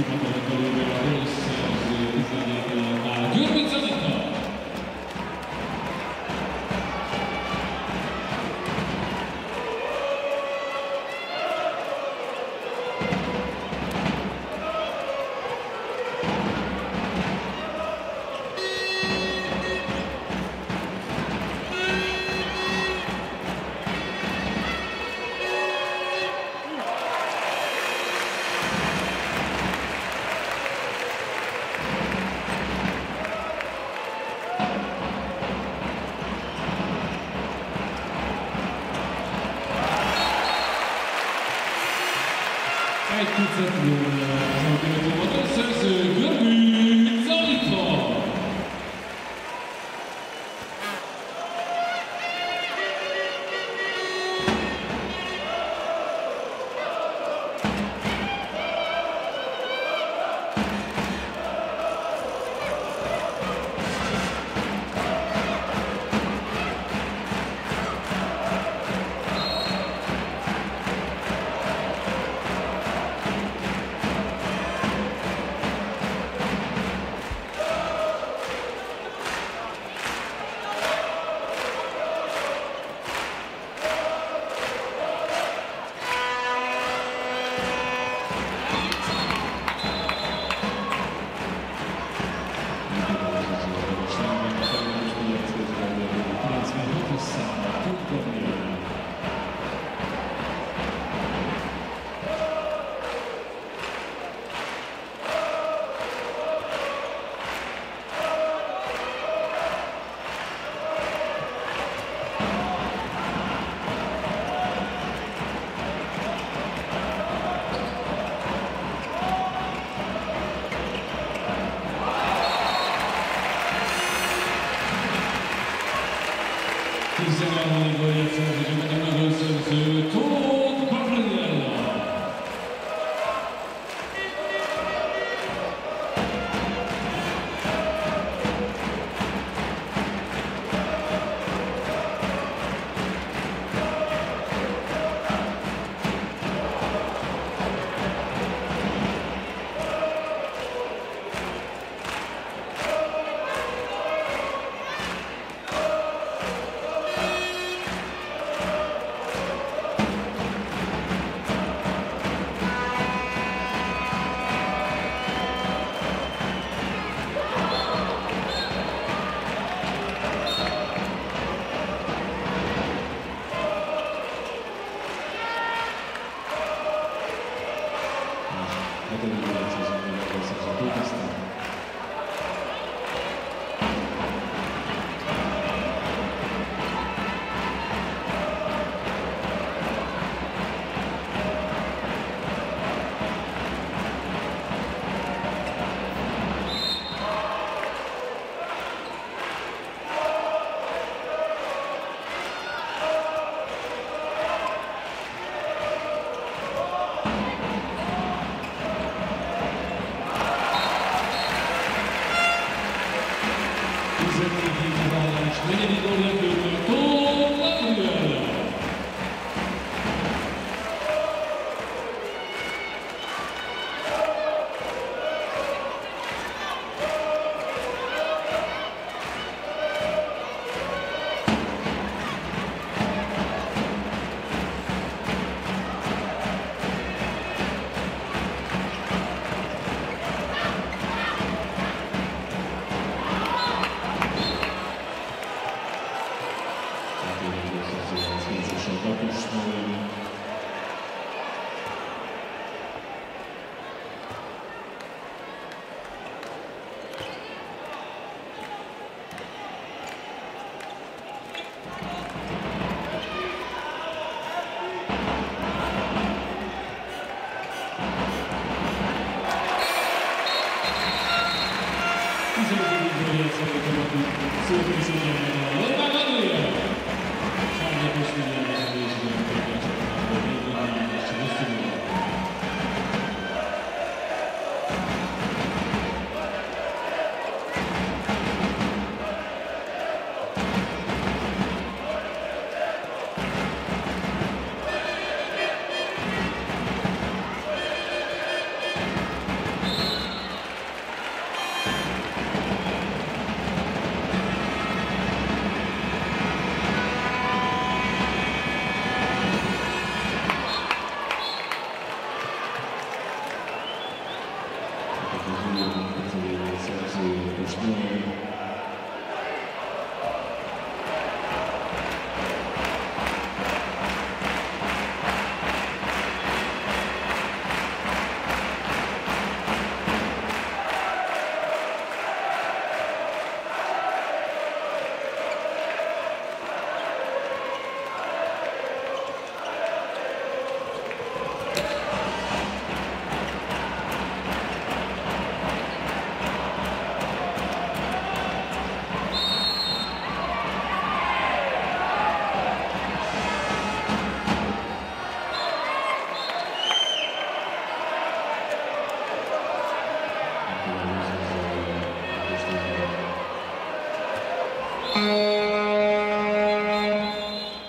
equipo de Colombia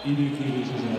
İyi bir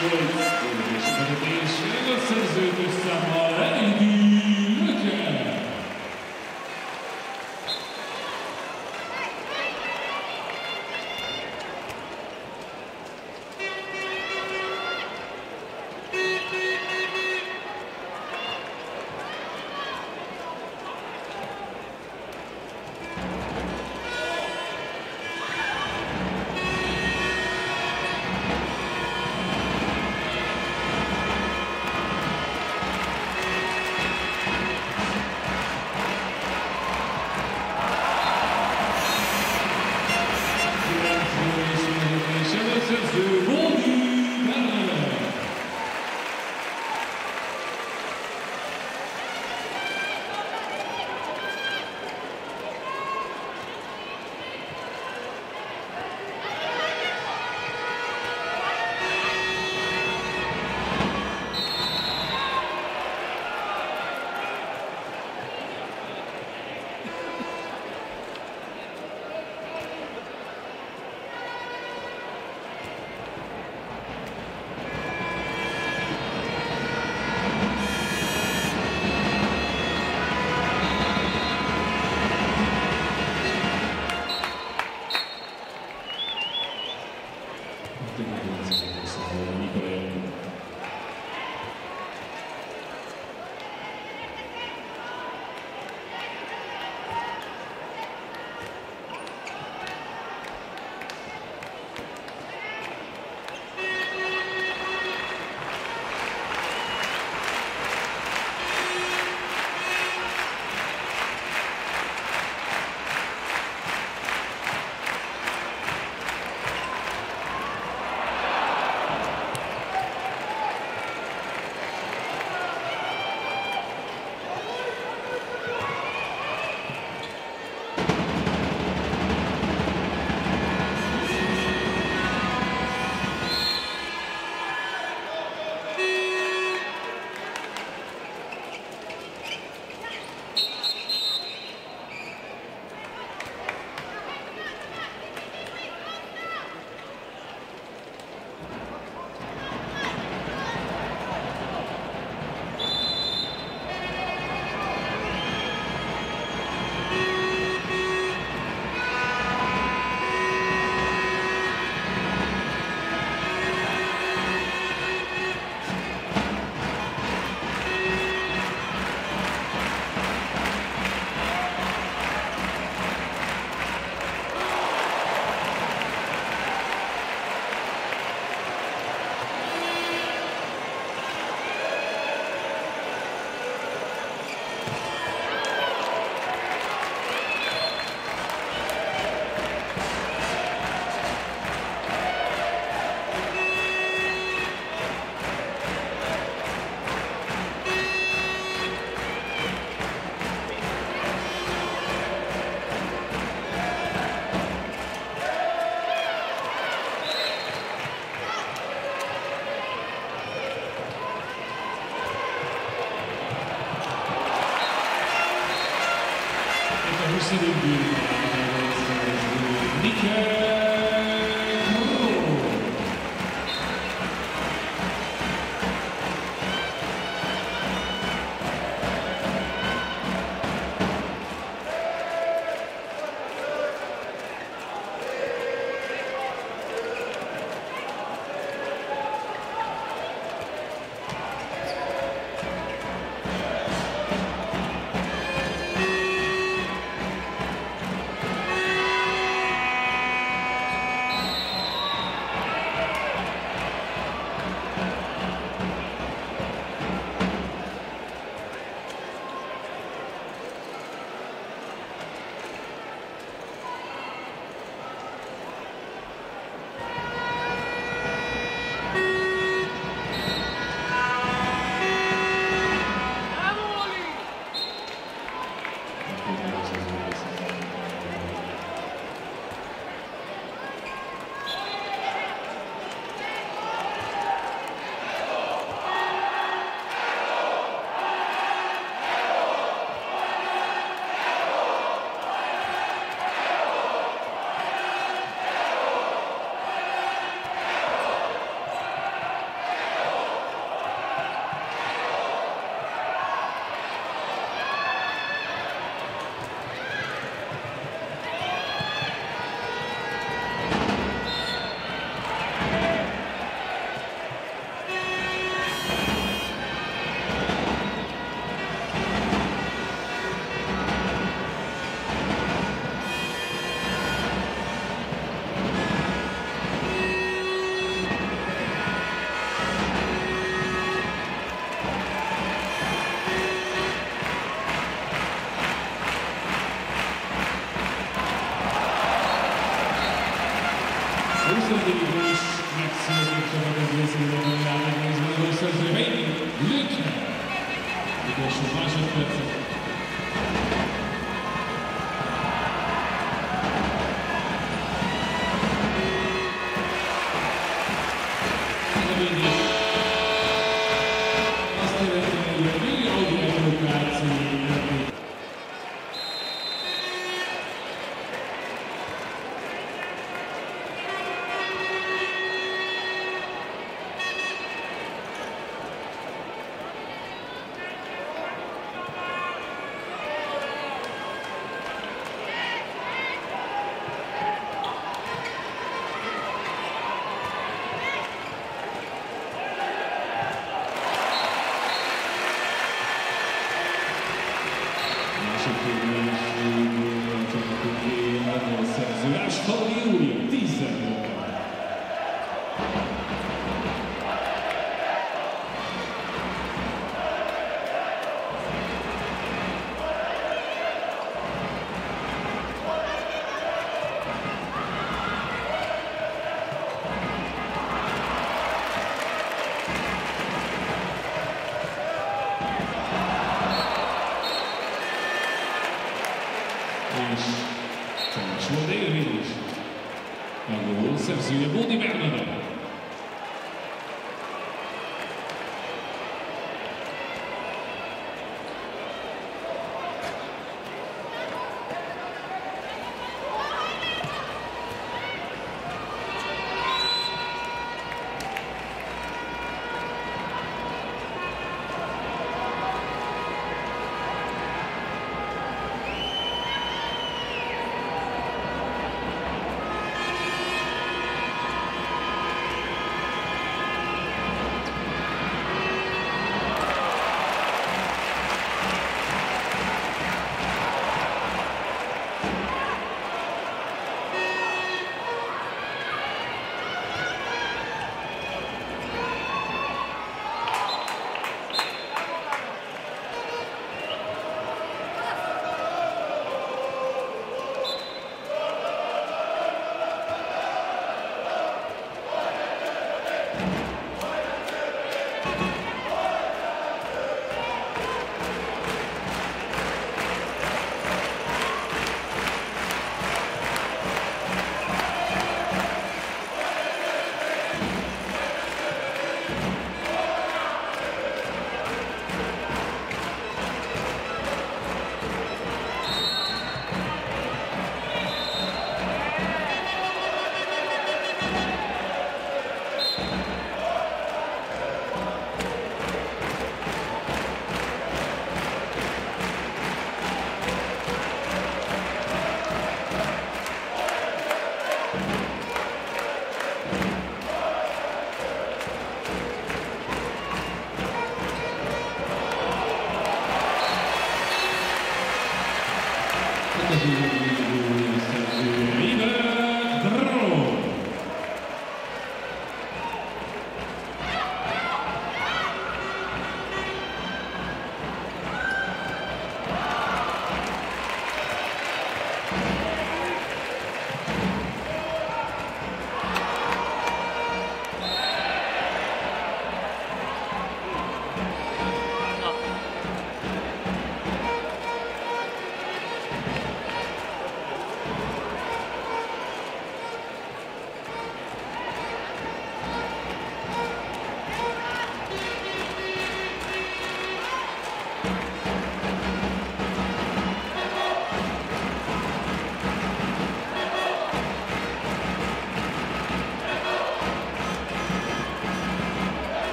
Good. She will be singing a song to someone.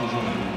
고생합니다.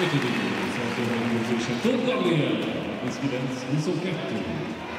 5. szakszerűen Tóth Gabriel, 29-22.